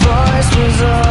voice was all